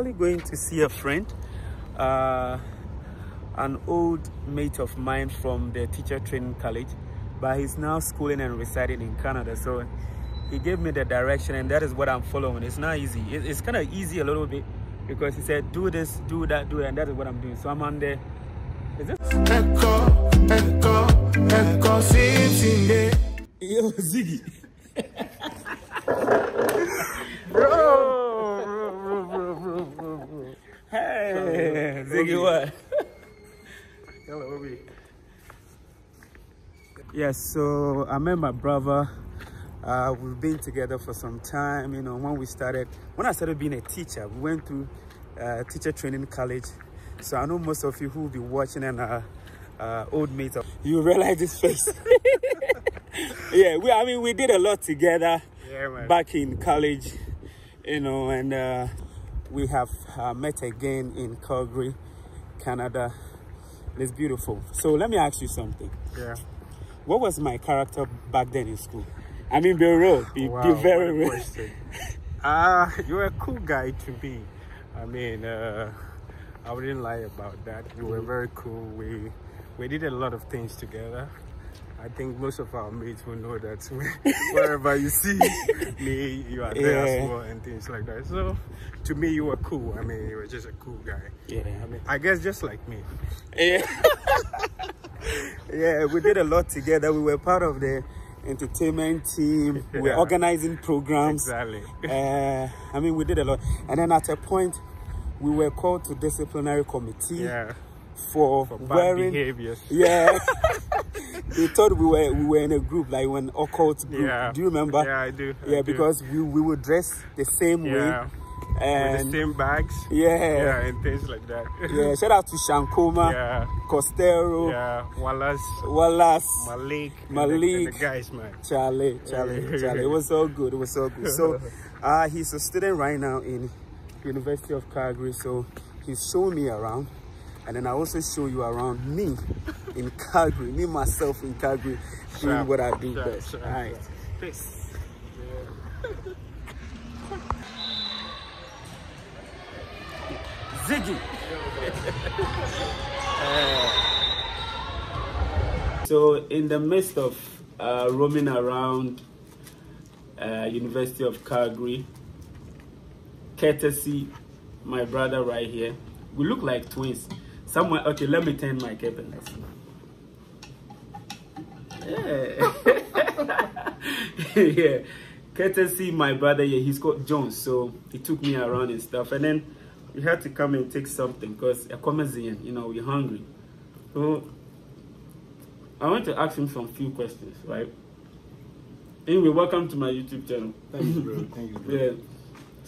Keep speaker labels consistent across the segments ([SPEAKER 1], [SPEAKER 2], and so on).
[SPEAKER 1] going to see a friend, uh, an old mate of mine from the teacher training college, but he's now schooling and residing in Canada. So he gave me the direction, and that is what I'm following. It's not easy. It, it's kind of easy a little bit because he said, do this, do that, do that, and that is what I'm doing. So I'm on the. Is it?
[SPEAKER 2] Ekow, Ekow, Ekow, there.
[SPEAKER 1] Yo, Ziggy. Ziggy, what?
[SPEAKER 2] Hello, Obi.
[SPEAKER 1] Yes, so I met my brother. Uh, we've been together for some time. You know, when we started, when I started being a teacher, we went through uh, teacher training college. So I know most of you who will be watching and uh, uh, old mates, you realize this face. yeah, we, I mean, we did a lot together
[SPEAKER 2] Yeah,
[SPEAKER 1] back in college, you know, and uh, we have uh, met again in Calgary, Canada. It's beautiful. So let me ask you something.
[SPEAKER 2] Yeah.
[SPEAKER 1] What was my character back then in school? I mean, be real. Be,
[SPEAKER 2] Wow,
[SPEAKER 1] be very real.
[SPEAKER 2] Ah, you're a cool guy to me. I mean, uh, I wouldn't lie about that. You were very cool. We we did a lot of things together. I think most of our mates will know that wherever you see me, you are there
[SPEAKER 1] Yeah.
[SPEAKER 2] as well, and things like that. So, to me, you were cool. I mean, you were just a cool guy.
[SPEAKER 1] Yeah.
[SPEAKER 2] I mean, I guess just like me.
[SPEAKER 1] Yeah. yeah, we did a lot together. We were part of the entertainment team. We were
[SPEAKER 2] Yeah.
[SPEAKER 1] organizing programs.
[SPEAKER 2] Exactly.
[SPEAKER 1] Uh, I mean, we did a lot. And then at a point, we were called to disciplinary committee
[SPEAKER 2] Yeah.
[SPEAKER 1] for,
[SPEAKER 2] For bad
[SPEAKER 1] wearing.
[SPEAKER 2] behaviors.
[SPEAKER 1] Yeah. they thought we were we were in a group like when occult group.
[SPEAKER 2] Yeah.
[SPEAKER 1] Do you remember?
[SPEAKER 2] Yeah, I do. I
[SPEAKER 1] Yeah,
[SPEAKER 2] do.
[SPEAKER 1] because we, we would dress the same
[SPEAKER 2] yeah,
[SPEAKER 1] way. And
[SPEAKER 2] with the same bags.
[SPEAKER 1] yeah.
[SPEAKER 2] Yeah, and things like that.
[SPEAKER 1] Yeah, shout out to Shankoma,
[SPEAKER 2] yeah,
[SPEAKER 1] Costero,
[SPEAKER 2] yeah. Wallace,
[SPEAKER 1] Wallace,
[SPEAKER 2] Malik, and the- and
[SPEAKER 1] Malik.
[SPEAKER 2] the guys, man.
[SPEAKER 1] Charlie, Charlie. Charlie. It was so good. It was so good. So, uh, he's a student right now in University of Calgary. So he's showing me around, and then I also show you around me in Calgary, me myself in Calgary, doing what I do best. All right. Peace. Ziggy. so in the midst of uh, roaming around uh, University of Calgary, courtesy my brother right here, we look like twins. Somewhere, okay, let me turn my cap and. Yeah. yeah. Courtesy my brother yeah, he's called Jones, so he took me around and stuff. And then we had to come and take something because a comedian, you know, we're hungry. So I want to ask him some few questions, right? Anyway, welcome to my YouTube channel.
[SPEAKER 3] Thank you, bro. Thank you, bro.
[SPEAKER 1] Yeah.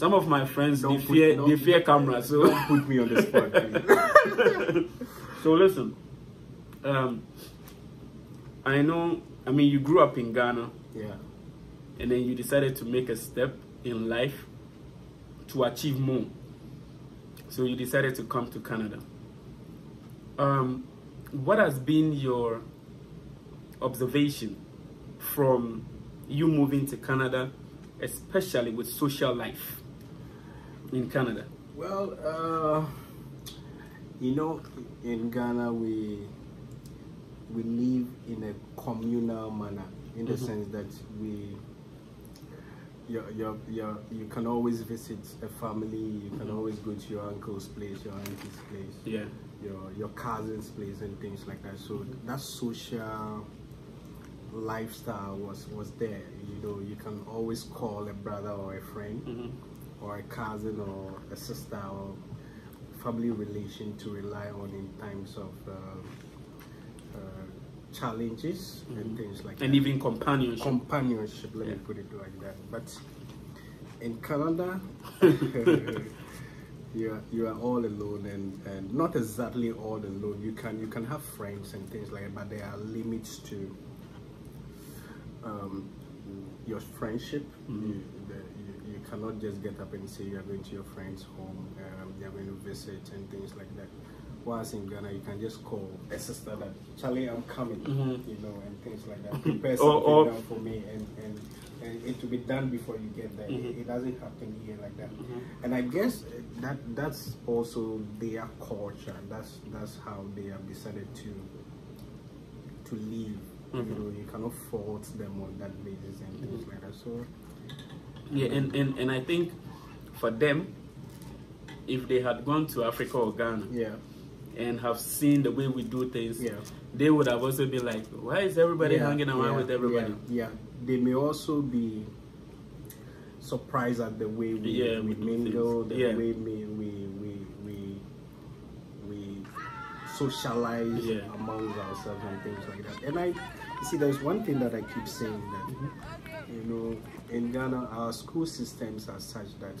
[SPEAKER 1] Some of my friends
[SPEAKER 3] Don't
[SPEAKER 1] they
[SPEAKER 3] put-
[SPEAKER 1] fear they fear camera, so
[SPEAKER 3] Don't put me on the spot,
[SPEAKER 1] so listen. Um I know I mean you grew up in Ghana
[SPEAKER 3] yeah.
[SPEAKER 1] and then you decided to make a step in life to achieve more. So you decided to come to Canada. Um, what has been your observation from you moving to Canada, especially with social life in Canada?
[SPEAKER 3] Well, uh, you know, in Ghana we we live in a communal manner, in the sense that we. You're, you're, you can always visit a family. You can always go to your uncle's place, your auntie's place.
[SPEAKER 1] Yeah.
[SPEAKER 3] your your cousin's place and things like that. So that social lifestyle was was there. You know, you can always call a brother or a friend
[SPEAKER 1] Mhm.
[SPEAKER 3] Or a cousin or a sister or family relation to rely on in times of uh, uh, challenges and things like
[SPEAKER 1] And
[SPEAKER 3] that.
[SPEAKER 1] even companionship.
[SPEAKER 3] companionship let
[SPEAKER 1] Yeah.
[SPEAKER 3] me put it like that. But in canada you are, you are all alone and, and not exactly all alone. You can you can have friends and things like that but there are limits to um, your friendship you, the, you, you cannot just get up and say you are going to your friend's home um, you're going to visit and things like that Whilst in Ghana, you can just call a sister that Charlie, I'm coming,
[SPEAKER 1] Mhm.
[SPEAKER 3] you know, and things like that. Prepare something
[SPEAKER 1] or-
[SPEAKER 3] down for me, and and and it to be done before you get there.
[SPEAKER 1] Mhm.
[SPEAKER 3] It, it doesn't happen here like that.
[SPEAKER 1] Mhm.
[SPEAKER 3] And I guess that that's also their culture. That's that's how they have decided to to live. You know, you cannot fault them on that basis and things like that. So
[SPEAKER 1] Yeah, and, and, and I think for them, if they had gone to Africa or Ghana
[SPEAKER 3] yeah,
[SPEAKER 1] and have seen the way we do things,
[SPEAKER 3] yeah.
[SPEAKER 1] they would have also been like, why is everybody
[SPEAKER 3] Yeah,
[SPEAKER 1] hanging around
[SPEAKER 3] yeah,
[SPEAKER 1] with everybody?
[SPEAKER 3] Yeah, yeah, they may also be surprised at the way we,
[SPEAKER 1] Yeah,
[SPEAKER 3] we
[SPEAKER 1] we
[SPEAKER 3] mingle, the
[SPEAKER 1] Yeah.
[SPEAKER 3] way we we we we, we socialize
[SPEAKER 1] Yeah.
[SPEAKER 3] among ourselves and things like that. And I see, there's one thing that I keep saying that
[SPEAKER 1] Mm-hmm.
[SPEAKER 3] You know in Ghana our school systems are such that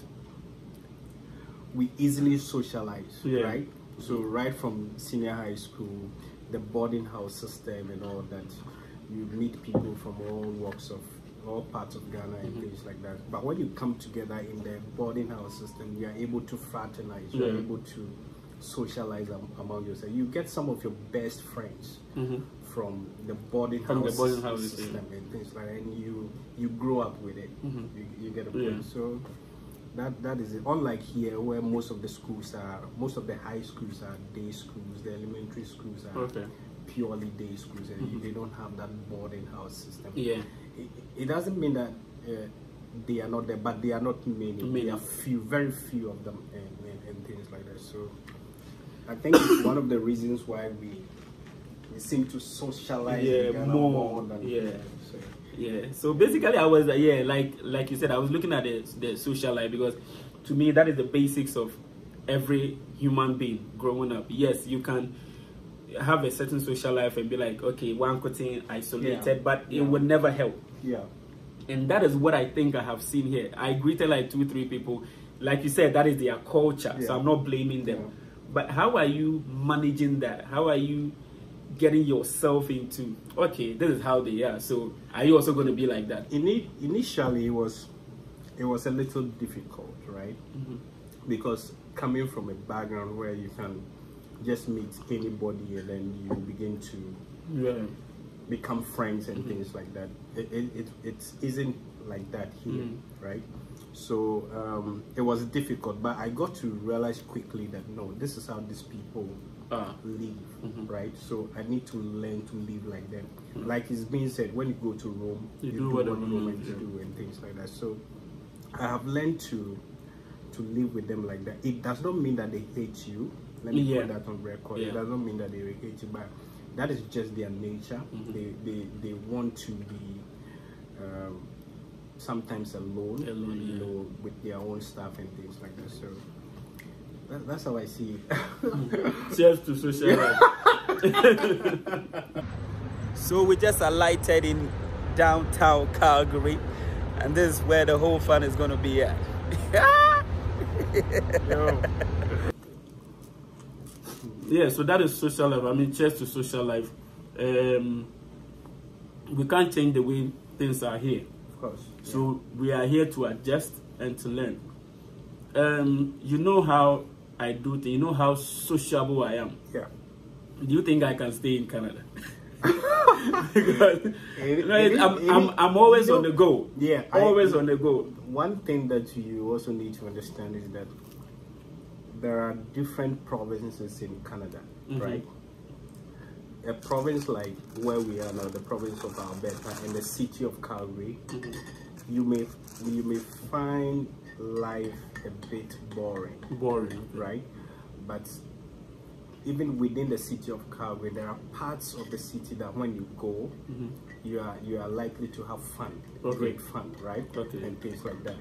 [SPEAKER 3] we easily socialize,
[SPEAKER 1] Yeah.
[SPEAKER 3] right? So right from senior high school, the boarding house system and all that, you meet people from all walks of all parts of Ghana and
[SPEAKER 1] Mm-hmm.
[SPEAKER 3] things like that. But when you come together in the boarding house system, you are able to fraternize. You are
[SPEAKER 1] Yeah.
[SPEAKER 3] able to socialize among yourself. You get some of your best friends
[SPEAKER 1] Mhm.
[SPEAKER 3] From the boarding
[SPEAKER 1] From the
[SPEAKER 3] house
[SPEAKER 1] boarding houses,
[SPEAKER 3] system and things like that, and you you grow up with it.
[SPEAKER 1] Mhm.
[SPEAKER 3] You, you get a
[SPEAKER 1] Yeah.
[SPEAKER 3] point. So that that is it. Unlike here, where most of the schools are, most of the high schools are day schools. The elementary schools are
[SPEAKER 1] Okay.
[SPEAKER 3] purely day schools, and
[SPEAKER 1] Mhm.
[SPEAKER 3] they don't have that boarding house system.
[SPEAKER 1] Yeah.
[SPEAKER 3] It, it doesn't mean that uh, they are not there, but they are not many.
[SPEAKER 1] Many.
[SPEAKER 3] There are few, very few of them, and, and, and things like that. So I think it's one of the reasons why we we seem to socialize
[SPEAKER 1] Yeah,
[SPEAKER 3] Ghana
[SPEAKER 1] more,
[SPEAKER 3] than
[SPEAKER 1] yeah.
[SPEAKER 3] So,
[SPEAKER 1] Yeah. So basically, I was uh, yeah, like like you said, I was looking at the the social life because to me that is the basics of every human being growing up. Yes, you can have a certain social life and be like, okay, one cutting isolated,
[SPEAKER 3] Yeah.
[SPEAKER 1] but it
[SPEAKER 3] Yeah.
[SPEAKER 1] would never help.
[SPEAKER 3] yeah.
[SPEAKER 1] And that is what I think I have seen here. I greeted like two, three people. Like you said, that is their culture. So I'm not blaming them.
[SPEAKER 3] Yeah.
[SPEAKER 1] But how are you managing that? How are you getting yourself into okay, this is how they are. So are you also going to be like that?
[SPEAKER 3] Ini- initially it was it was a little difficult right
[SPEAKER 1] Mm-hmm.
[SPEAKER 3] because coming from a background where you can just meet anybody and then you begin to
[SPEAKER 1] Yeah.
[SPEAKER 3] become friends and
[SPEAKER 1] Mhm.
[SPEAKER 3] things like that it, it, it, it isn't like that here
[SPEAKER 1] Mhm.
[SPEAKER 3] right so um, it was difficult but i got to realize quickly that no this is how these people
[SPEAKER 1] Ah.
[SPEAKER 3] live
[SPEAKER 1] Mhm.
[SPEAKER 3] right so i need to learn to live like them like it's being said when you go to rome
[SPEAKER 1] You do what the
[SPEAKER 3] Romans
[SPEAKER 1] do.
[SPEAKER 3] do and things like that so i have learned to to live with them like that it does not mean that they hate you let me
[SPEAKER 1] Yeah.
[SPEAKER 3] put that on record
[SPEAKER 1] Yeah.
[SPEAKER 3] it does not mean that they hate you but that is just their nature
[SPEAKER 1] Mhm.
[SPEAKER 3] they, they they want to be um, sometimes alone,
[SPEAKER 1] Alone,
[SPEAKER 3] you
[SPEAKER 1] yeah.
[SPEAKER 3] know with their own stuff and things like that so that, that's how i see it
[SPEAKER 1] Cheers to social life. so we just alighted in downtown Calgary, and this is where the whole fun is going to be at. Yeah, so that is social life. I mean, cheers to social life. Um, we can't change the way things are here.
[SPEAKER 3] of course
[SPEAKER 1] So we are here to adjust and to learn. Um, you know how I do things. You know how sociable I am.
[SPEAKER 3] yeah
[SPEAKER 1] Do you think I can stay in Canada? because
[SPEAKER 3] It-
[SPEAKER 1] no,
[SPEAKER 3] it
[SPEAKER 1] it- I'm, I'm, I'm always
[SPEAKER 3] you
[SPEAKER 1] on the go.
[SPEAKER 3] yeah I-
[SPEAKER 1] Always on the go.
[SPEAKER 3] one thing that you also need to understand is that there are different provinces in Canada,
[SPEAKER 1] Mhm.
[SPEAKER 3] right? A province like where we are now, the province of Alberta and the city of Calgary,
[SPEAKER 1] Mhm.
[SPEAKER 3] you may you may find life a bit boring,
[SPEAKER 1] Boring.
[SPEAKER 3] right? But even within the city of Calgary, there are parts of the city that when you go,
[SPEAKER 1] Mhm.
[SPEAKER 3] you are you are likely to have fun,
[SPEAKER 1] Okay.
[SPEAKER 3] great fun, right?
[SPEAKER 1] Okay.
[SPEAKER 3] And things like that.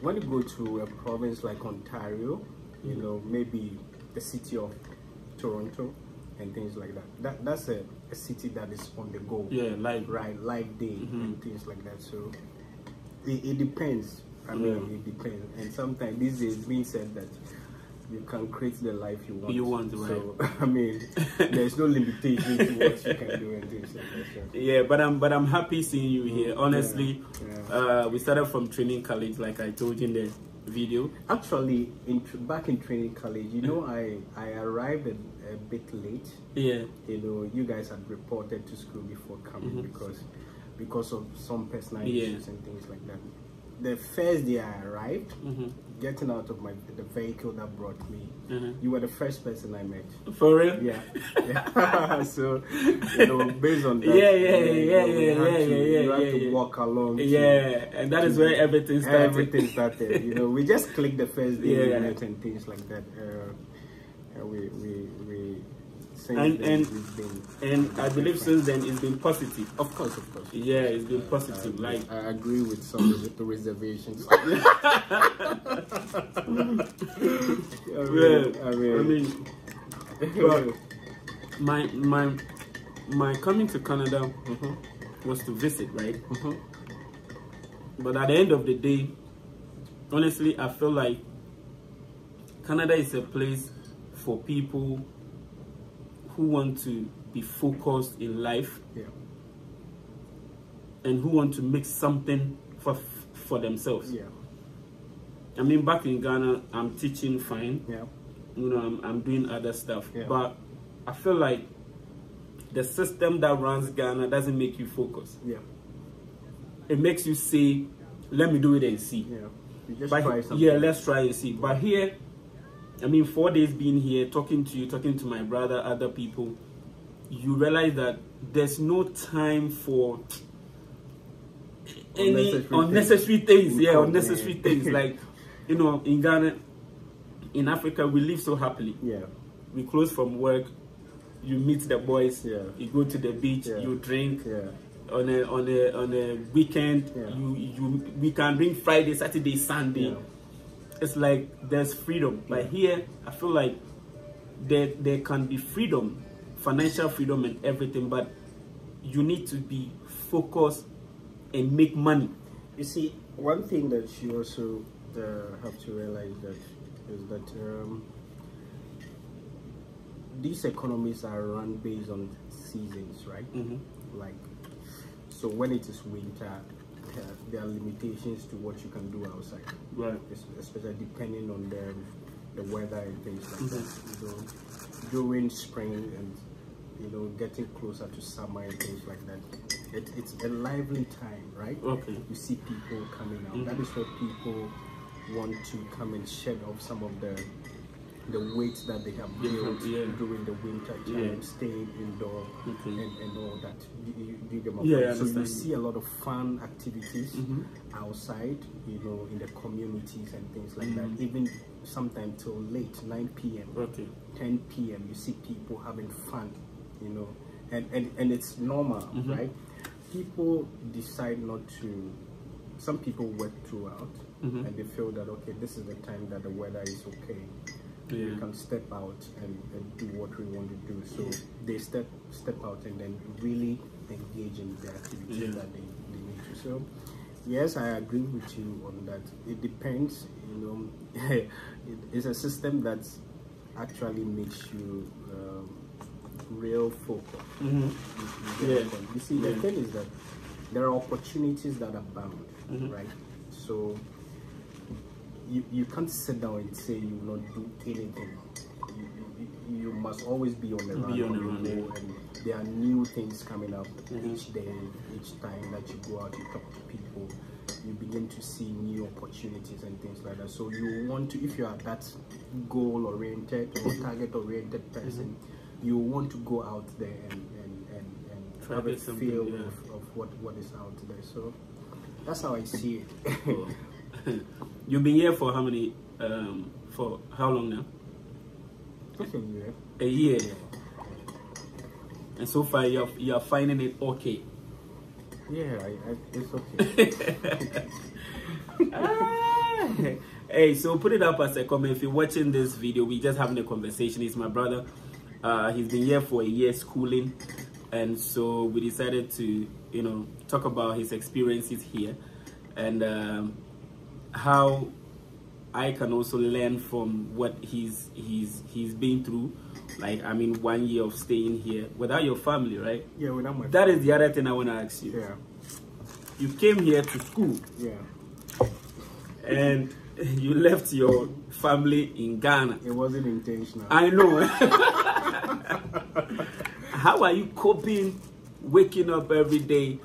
[SPEAKER 3] When you go to a province like Ontario, you
[SPEAKER 1] Mm-hmm.
[SPEAKER 3] know, maybe the city of Toronto and things like that. That that's a, a city that is on the go.
[SPEAKER 1] Yeah, like
[SPEAKER 3] Right, live day
[SPEAKER 1] Mhm.
[SPEAKER 3] and things like that. So it, it depends. I mean,
[SPEAKER 1] Yeah.
[SPEAKER 3] it depends. And sometimes these days, being said that you can create the life you want.
[SPEAKER 1] You want,
[SPEAKER 3] So I mean, there's no limitation to what you can do and things like that.
[SPEAKER 1] Yeah, but I'm but I'm happy seeing you here.
[SPEAKER 3] Mm,
[SPEAKER 1] Honestly,
[SPEAKER 3] yeah,
[SPEAKER 1] Uh, we started from training college, like I told you in the video.
[SPEAKER 3] Actually, in back in training college, you know, I I arrived a, a bit late.
[SPEAKER 1] Yeah,
[SPEAKER 3] You know, you guys had reported to school before coming
[SPEAKER 1] Mhm.
[SPEAKER 3] because because of some personal
[SPEAKER 1] Yeah.
[SPEAKER 3] issues and things like that. The first day I arrived,
[SPEAKER 1] Mm-hmm.
[SPEAKER 3] getting out of my the vehicle that brought me,
[SPEAKER 1] Uh-huh.
[SPEAKER 3] you were the first person I met.
[SPEAKER 1] For real?
[SPEAKER 3] Yeah, yeah. so you know, based on that,
[SPEAKER 1] Yeah, yeah,
[SPEAKER 3] you know,
[SPEAKER 1] yeah, yeah,
[SPEAKER 3] had
[SPEAKER 1] yeah,
[SPEAKER 3] to,
[SPEAKER 1] yeah,
[SPEAKER 3] you had
[SPEAKER 1] yeah,
[SPEAKER 3] to
[SPEAKER 1] yeah.
[SPEAKER 3] walk along. to-
[SPEAKER 1] Yeah, and that is where everything started.
[SPEAKER 3] Everything started. You know, we just clicked the first day
[SPEAKER 1] Yeah.
[SPEAKER 3] we met and things like that. Uh, uh, we we we since
[SPEAKER 1] And-
[SPEAKER 3] then
[SPEAKER 1] and-. And I believe since then it's been positive.
[SPEAKER 3] Of course, of course.
[SPEAKER 1] Yeah, it's been positive.
[SPEAKER 3] Uh,
[SPEAKER 1] Like
[SPEAKER 3] I agree with some of the reservations. I mean,
[SPEAKER 1] Yeah,
[SPEAKER 3] I mean,
[SPEAKER 1] I mean, but my my my coming to Canada
[SPEAKER 3] Mhm,
[SPEAKER 1] was to visit, right?
[SPEAKER 3] mhm.
[SPEAKER 1] But at the end of the day, honestly, I feel like Canada is a place for people who want to be focused in life
[SPEAKER 3] yeah,
[SPEAKER 1] and who want to make something for for themselves.
[SPEAKER 3] yeah,
[SPEAKER 1] I mean, back in Ghana, I'm teaching fine.
[SPEAKER 3] yeah,
[SPEAKER 1] you know, I'm, I'm doing other stuff.
[SPEAKER 3] Yeah.
[SPEAKER 1] But I feel like the system that runs Ghana doesn't make you focus.
[SPEAKER 3] yeah,
[SPEAKER 1] It makes you say, let me do it and see.
[SPEAKER 3] yeah. You just
[SPEAKER 1] But
[SPEAKER 3] try something.
[SPEAKER 1] yeah, let's try and see. But here, I mean, four days being here, talking to you, talking to my brother, other people, you realize that there's no time for any
[SPEAKER 3] Unnecessary
[SPEAKER 1] unnecessary things. Yeah,
[SPEAKER 3] Yeah.
[SPEAKER 1] unnecessary things. Like, you know, in Ghana, in Africa, we live so happily.
[SPEAKER 3] Yeah,
[SPEAKER 1] we close from work you meet the boys
[SPEAKER 3] Yeah.
[SPEAKER 1] you go to the beach
[SPEAKER 3] Yeah.
[SPEAKER 1] you drink
[SPEAKER 3] yeah,
[SPEAKER 1] on a on a on a weekend
[SPEAKER 3] Yeah.
[SPEAKER 1] you you we can drink friday saturday sunday. It's like there's freedom but here i feel like there there can be freedom financial freedom and everything but you need to be focused and make money
[SPEAKER 3] You see, one thing that you also uh, have to realize that is that um, these economies are run based on seasons, right?
[SPEAKER 1] Mhm.
[SPEAKER 3] Like, so when it is winter, there are limitations to what you can do outside,
[SPEAKER 1] right
[SPEAKER 3] especially depending on the the weather and things like
[SPEAKER 1] Mhm.
[SPEAKER 3] that. So during spring and you know getting closer to summer and things like that, it, it's a lively time, right?
[SPEAKER 1] okay
[SPEAKER 3] you see people coming out.
[SPEAKER 1] Mhm.
[SPEAKER 3] That is where people want to come and shed off some of the the weight that they have built
[SPEAKER 1] yeah.
[SPEAKER 3] during the winter time,
[SPEAKER 1] Yeah.
[SPEAKER 3] staying indoor
[SPEAKER 1] Okay.
[SPEAKER 3] and, and all that. You, you, you get my
[SPEAKER 1] Yeah,
[SPEAKER 3] point? So you see a lot of fun activities
[SPEAKER 1] Mhm.
[SPEAKER 3] outside, you know, in the communities and things like
[SPEAKER 1] Mhm.
[SPEAKER 3] that. Even sometimes till late, 9 p.m.
[SPEAKER 1] okay
[SPEAKER 3] 10 p.m. you see people having fun, you know, and and, and it's normal,
[SPEAKER 1] Mhm.
[SPEAKER 3] right? People decide not to. Some people work throughout,
[SPEAKER 1] Mhm.
[SPEAKER 3] and they feel that okay, this is the time that the weather is okay. We can step out and, and do what we want to do. So they step step out and then really engage in the activities
[SPEAKER 1] Yeah.
[SPEAKER 3] that they, they need to. So yes, I agree with you on that. It depends, you know. it, it's a system that actually makes you um, real focus.
[SPEAKER 1] Mhm.
[SPEAKER 3] You- you
[SPEAKER 1] Yeah.
[SPEAKER 3] You see, the thing is that there are opportunities that abound,
[SPEAKER 1] Mhm.
[SPEAKER 3] right? So you, you can't sit down and say you will not do anything. You, you, you must always be on the run.
[SPEAKER 1] Be on the run, yeah.
[SPEAKER 3] And there are new things coming up
[SPEAKER 1] Mhm.
[SPEAKER 3] each day, each time that you go out, you talk to people, you begin to see new opportunities and things like that. So you want to, if you are that goal oriented or
[SPEAKER 1] Mm-hmm.
[SPEAKER 3] target oriented person, you want to go out there and, and, and, and
[SPEAKER 1] Try
[SPEAKER 3] have a feel
[SPEAKER 1] yeah.
[SPEAKER 3] of, of what, what is out there. So that's how I see it.
[SPEAKER 1] You've been here for how many? Um, for how long now?
[SPEAKER 3] It's a year.
[SPEAKER 1] A year. And so far, you're you're finding it okay.
[SPEAKER 3] Yeah, I, I, it's okay.
[SPEAKER 1] Ah. hey, so put it up as a comment if you're watching this video. We just having a conversation. It's my brother. Uh, he's been here for a year schooling, and so we decided to, you know, talk about his experiences here and um, how I can also learn from what he's he's he's been through. Like I mean, one year of staying here without your family, right?
[SPEAKER 3] yeah, without my
[SPEAKER 1] That is the other thing I want to ask you.
[SPEAKER 3] Yeah,
[SPEAKER 1] You came here to school
[SPEAKER 3] yeah.
[SPEAKER 1] and you left your family in Ghana.
[SPEAKER 3] It wasn't intentional.
[SPEAKER 1] I know. How are you coping waking up every day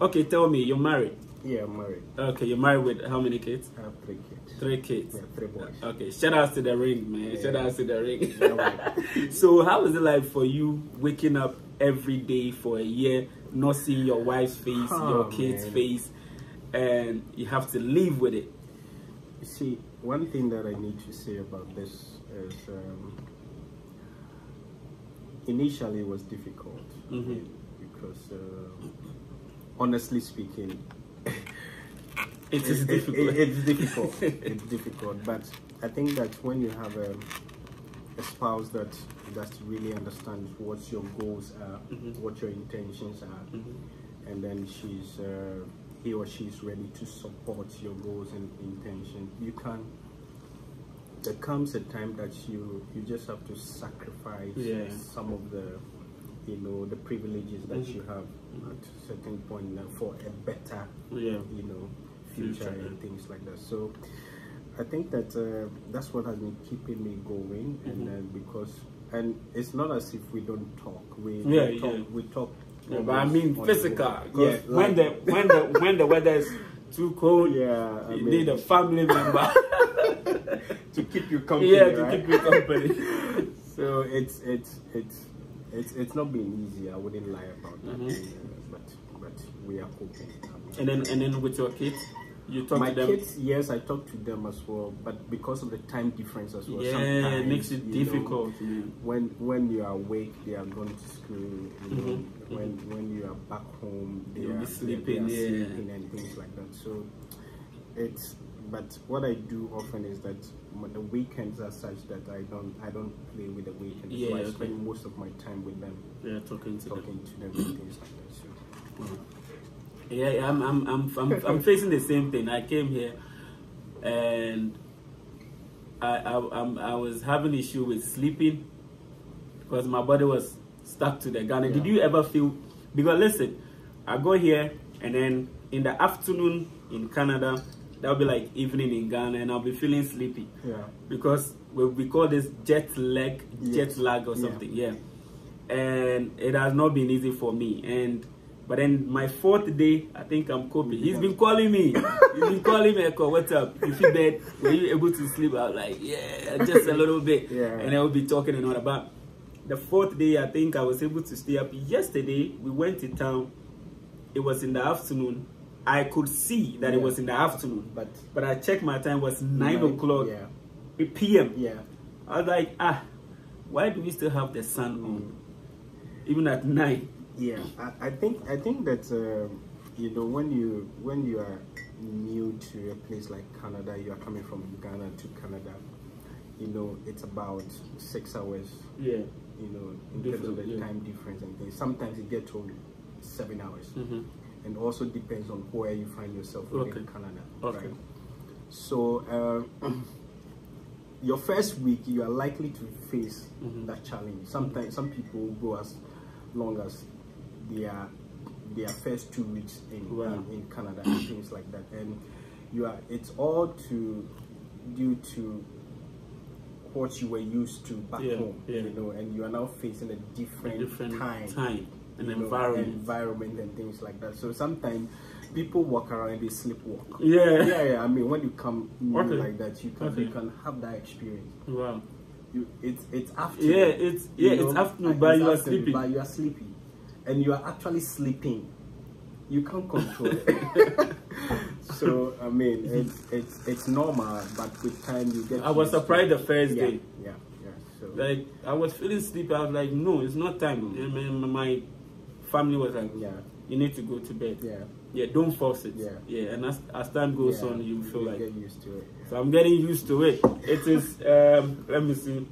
[SPEAKER 1] Okay, tell me, you're married.
[SPEAKER 3] Yeah, I'm married.
[SPEAKER 1] Okay, you're married with how many kids?
[SPEAKER 3] I have three kids.
[SPEAKER 1] Three kids.
[SPEAKER 3] Yeah, three boys.
[SPEAKER 1] Okay, shout out to the ring, man.
[SPEAKER 3] Yeah.
[SPEAKER 1] Shout out to the ring.
[SPEAKER 3] Yeah, right.
[SPEAKER 1] so, how is it like for you waking up every day for a year, not seeing your wife's face,
[SPEAKER 3] Oh,
[SPEAKER 1] your kids'
[SPEAKER 3] man.
[SPEAKER 1] face, and you have to live with it?
[SPEAKER 3] You see, one thing that I need to say about this is um, initially it was difficult
[SPEAKER 1] Mhm.
[SPEAKER 3] because, uh, honestly speaking,
[SPEAKER 1] It is
[SPEAKER 3] it-
[SPEAKER 1] difficult.
[SPEAKER 3] it- it's difficult. it's difficult, but I think that when you have a, a spouse that that really understands what your goals are,
[SPEAKER 1] Mhm.
[SPEAKER 3] what your intentions are,
[SPEAKER 1] Mhm.
[SPEAKER 3] and then she's uh, he or she is ready to support your goals and intention, you can. There comes a time that you you just have to sacrifice some of the, you know, the privileges that you have at a certain point for a better
[SPEAKER 1] Yeah.
[SPEAKER 3] you know future,
[SPEAKER 1] Future,
[SPEAKER 3] and
[SPEAKER 1] yeah.
[SPEAKER 3] things like that so i think that uh, that's what has been keeping me going and
[SPEAKER 1] Mhm.
[SPEAKER 3] uh, because and it's not as if we don't talk we
[SPEAKER 1] Yeah,
[SPEAKER 3] we talk, we talk
[SPEAKER 1] but I mean physical. 'cause
[SPEAKER 3] yeah,
[SPEAKER 1] when the when the when the weather is too cold,
[SPEAKER 3] yeah I
[SPEAKER 1] you
[SPEAKER 3] mean,
[SPEAKER 1] need a family member.
[SPEAKER 3] to keep you company
[SPEAKER 1] yeah, to
[SPEAKER 3] right?
[SPEAKER 1] keep you company.
[SPEAKER 3] so it's it's it's it's it's not been easy i wouldn't lie about that
[SPEAKER 1] Mhm.
[SPEAKER 3] uh, but but we are coping
[SPEAKER 1] and then and then with your kids, you talk
[SPEAKER 3] my
[SPEAKER 1] to them.
[SPEAKER 3] kids, yes, I talk to them as well, but because of the time difference as well,
[SPEAKER 1] yeah,
[SPEAKER 3] sometimes
[SPEAKER 1] it makes it
[SPEAKER 3] you know,
[SPEAKER 1] difficult.
[SPEAKER 3] when when you are awake, they are going to school. You know,
[SPEAKER 1] Mhm,
[SPEAKER 3] when when you are back home, they
[SPEAKER 1] You'll
[SPEAKER 3] are
[SPEAKER 1] be sleeping,
[SPEAKER 3] They are
[SPEAKER 1] yeah.
[SPEAKER 3] sleeping and things like that. So it's. But what I do often is that the weekends are such that I don't I don't play with the weekends. so
[SPEAKER 1] Yeah,
[SPEAKER 3] I
[SPEAKER 1] okay.
[SPEAKER 3] spend most of my time with them,
[SPEAKER 1] Yeah, talking to them.
[SPEAKER 3] talking to them and things like that. So.
[SPEAKER 1] Yeah, yeah, I'm, I'm, I'm, I'm, I'm facing the same thing. I came here and I, I, I'm, I was having issue with sleeping because my body was stuck to the Ghana. Did you ever feel? Because listen, I go here and then in the afternoon in Canada, that'll be like evening in Ghana, and I'll be feeling sleepy
[SPEAKER 3] Yeah.
[SPEAKER 1] because we, we call this jet lag,
[SPEAKER 3] Yes.
[SPEAKER 1] jet lag or something. Yeah. and it has not been easy for me. And but then my fourth day, I think I'm coping. He's been calling me. He's been calling me. Call, what's up? You feel bad? Were you able to sleep? I was like, yeah, just a little bit.
[SPEAKER 3] Yeah.
[SPEAKER 1] And I will be talking and all about. The fourth day, I think I was able to stay up. Yesterday, we went to town. It was in the afternoon. I could see that it was in the afternoon,
[SPEAKER 3] But
[SPEAKER 1] but I checked my time was nine o'clock
[SPEAKER 3] Yeah.
[SPEAKER 1] p.m.
[SPEAKER 3] Yeah.
[SPEAKER 1] I was like, ah, why do we still have the sun on? Even at night.
[SPEAKER 3] Yeah, I, I think I think that um, you know when you when you are new to a place like Canada, you are coming from Ghana to Canada. You know, it's about six hours.
[SPEAKER 1] Yeah.
[SPEAKER 3] You know, in terms of the
[SPEAKER 1] yeah.
[SPEAKER 3] time difference and things. Sometimes it gets to seven hours,
[SPEAKER 1] Mm-hmm.
[SPEAKER 3] And also depends on where you find yourself within
[SPEAKER 1] Okay.
[SPEAKER 3] Canada.
[SPEAKER 1] Okay.
[SPEAKER 3] Right? So. Uh, your first week, you are likely to face
[SPEAKER 1] Mhm.
[SPEAKER 3] that challenge. Sometimes some people go as long as their their first two weeks in
[SPEAKER 1] Wow.
[SPEAKER 3] in, in Canada and things like that. And you are it's all to due to what you were used to back
[SPEAKER 1] Yeah,
[SPEAKER 3] home,
[SPEAKER 1] yeah.
[SPEAKER 3] you know, and you are now facing a different,
[SPEAKER 1] different
[SPEAKER 3] time,
[SPEAKER 1] time and
[SPEAKER 3] you know,
[SPEAKER 1] environment.
[SPEAKER 3] environment and things like that. So sometimes people walk around and they sleepwalk.
[SPEAKER 1] Yeah.
[SPEAKER 3] yeah, yeah. I mean, when you come
[SPEAKER 1] Okay.
[SPEAKER 3] like that, you can
[SPEAKER 1] Okay.
[SPEAKER 3] you can have that experience.
[SPEAKER 1] Wow.
[SPEAKER 3] You, it's it's afternoon.
[SPEAKER 1] Yeah, it's- yeah,
[SPEAKER 3] you
[SPEAKER 1] it's
[SPEAKER 3] know,
[SPEAKER 1] afternoon, but
[SPEAKER 3] it's
[SPEAKER 1] you are
[SPEAKER 3] afternoon,
[SPEAKER 1] sleepy.
[SPEAKER 3] But you are sleepy, and you are actually sleeping. You can't control it. so I mean, it's it's it's normal, but with time you get.
[SPEAKER 1] I was surprised the first
[SPEAKER 3] yeah,
[SPEAKER 1] day.
[SPEAKER 3] Yeah, yeah. So
[SPEAKER 1] Like I was feeling sleepy. I was like, no, it's not time. Mm. I mean, my family was like,
[SPEAKER 3] yeah,
[SPEAKER 1] you need to go to bed.
[SPEAKER 3] yeah.
[SPEAKER 1] Yeah, don't force it.
[SPEAKER 3] Yeah.
[SPEAKER 1] Yeah, and as, as time goes
[SPEAKER 3] yeah,
[SPEAKER 1] on, you feel like.
[SPEAKER 3] get used to it.
[SPEAKER 1] So I'm getting used to it. It is. Um, let me see.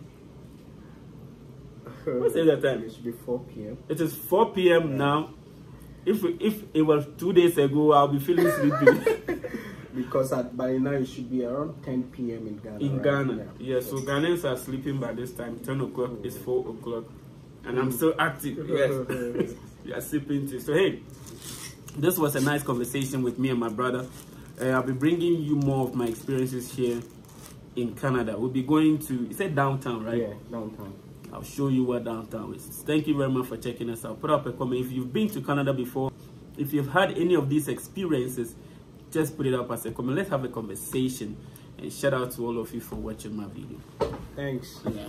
[SPEAKER 1] What's the time?
[SPEAKER 3] It should be 4 p.m.
[SPEAKER 1] It is 4 p.m. now. If if it was two days ago, I'll be feeling sleepy.
[SPEAKER 3] Because at by now it should be around 10 p.m. in Ghana.
[SPEAKER 1] in
[SPEAKER 3] right?
[SPEAKER 1] Ghana. Yeah. so Ghanaians are sleeping by this time. 10 o'clock is 4 o'clock. And I'm still active. Yes. You are sleeping too. So, hey, this was a nice conversation with me and my brother. Uh, I'll be bringing you more of my experiences here in Canada. We'll be going to, you said downtown, right?
[SPEAKER 3] Yeah, downtown.
[SPEAKER 1] I'll show you what downtown is. Thank you very much for checking us out. Put up a comment if you've been to Canada before
[SPEAKER 4] if you've had any of these experiences, just put it up as a comment. Let's have a conversation. And shout out to all of you for watching my video.
[SPEAKER 3] Thanks.
[SPEAKER 4] Yeah.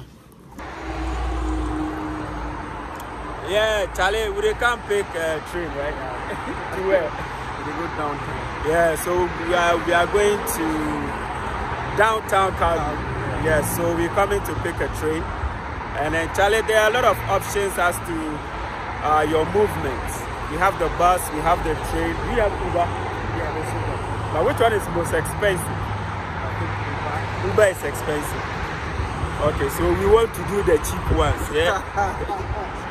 [SPEAKER 1] Yeah, Charlie, we can't pick a train right now. to where?
[SPEAKER 3] We go downtown.
[SPEAKER 1] Yeah, so we are we are going to downtown Calgary. Yeah, so we're coming to pick a train. And then Charlie, there are a lot of options as to uh, your movements. We have the bus, we have the train, we have Uber.
[SPEAKER 3] Yeah, that's super.
[SPEAKER 1] But which one is most expensive?
[SPEAKER 3] I think buy-
[SPEAKER 1] Uber is expensive. Okay, so we want to do the cheap ones, yeah?